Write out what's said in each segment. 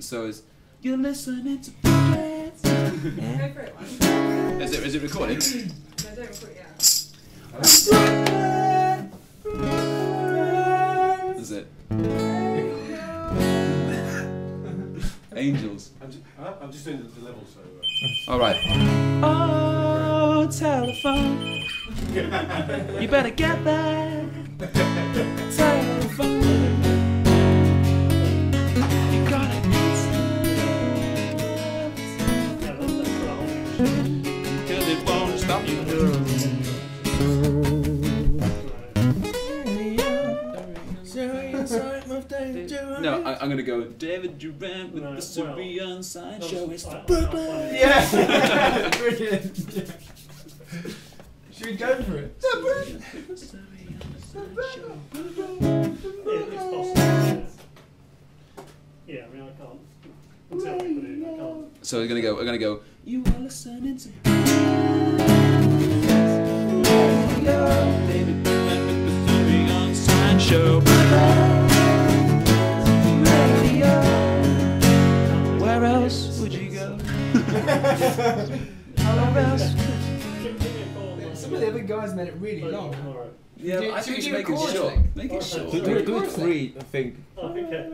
So it's you're listening to Brooklands. Go for it, one. Is it is it recording? No, don't record, yeah. Is it? Angels. I'm just, I'm just doing the, the level, so. Uh, All right. Oh, telephone. You better get that telephone. I'm gonna go with David Durant with No, the well, Surrey Unsigned show. It's I- the Brooklands. Yeah. Brilliant. Should we go for it? Yeah, it's possible. Yeah. yeah, I mean, I can't. Until we put it in, I can't. So we're gonna go. We're gonna go. You are listening to. Else would you go? Where else? Give, give me a call. and Some of the other guys made it really long. tomorrow. Yeah, Do- I think we should make it short. Make it Okay. short. Do- do it- do it three, I think. Oh, okay.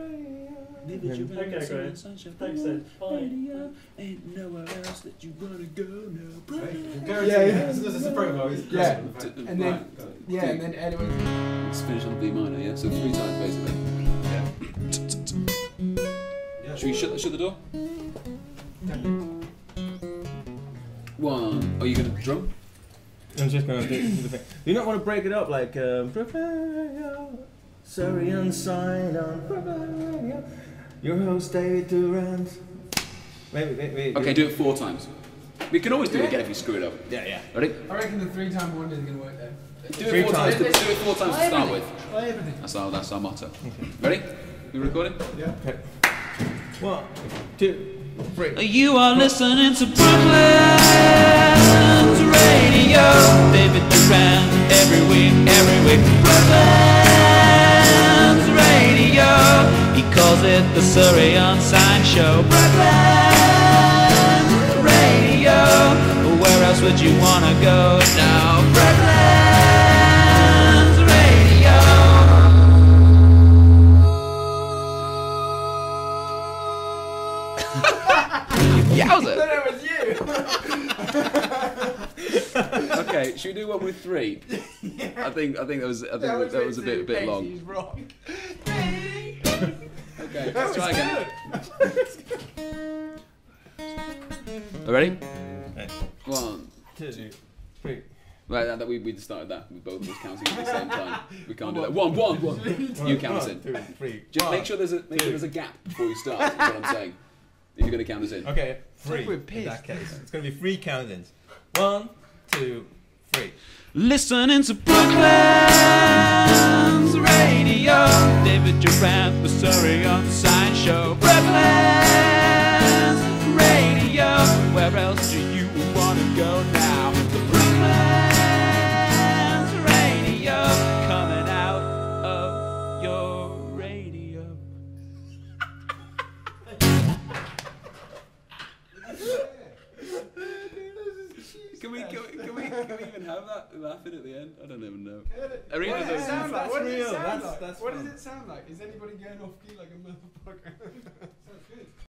David Durant Okay, with the great. Syrian. Thanks then. Bye. Radio. Uh, ain't nowhere else that you wanna go now. Brooklands. guarantee Yeah, yeah, yeah. This is a promo. Yeah. on the fact. To- And then- right. Yeah, and then anyone. Let's finish on B minor, yeah? So three times basically. Yeah. Should we shut, shut the door? One. Are you gonna drum? I'm just gonna do, do the thing. You don't want to break it up like um, Brooklands, Surrey Unsigned on Your host David Durant. Maybe, maybe. Okay, do it four times. We can always do it again if you screw it up. Yeah, yeah. Ready? I reckon the three time wonder is going to work there. Do it four times. times. Do it four times to start with. Try everything. That's our that's our motto. Ready? You recording? Yeah. Okay. One, two, three. You are listening to Brooklands radio. David Durant every week, every week. Brooklands radio. He calls it the Surrey Unsigned Show. Brooklands radio. Where else would you wanna go now? Yowza! That was you! okay, should we do one with three? I think I think that was I think that, was, a bit a bit long. He's wrong. Okay, let's try again. Are ready? Okay. One. Two, three. Right, that, that we we started that with both of us counting at the same time. We can't do that. One, one, one. You count us One, in. two, three. Just make sure there's a make sure there's a gap before you start. Is what I'm saying. If you're gonna count us in. Okay, three. we're in that case, it's gonna be three count-ins. One, two, three. Listening to Brooklands radio. David Durant, the Surrey on the Sign Show. Brooklands have that laughing at the end? I don't even know. Arena What does it sound like? What does real, it sound that's- like? What does it sound like? Is anybody going off key like a motherfucker? Sounds good.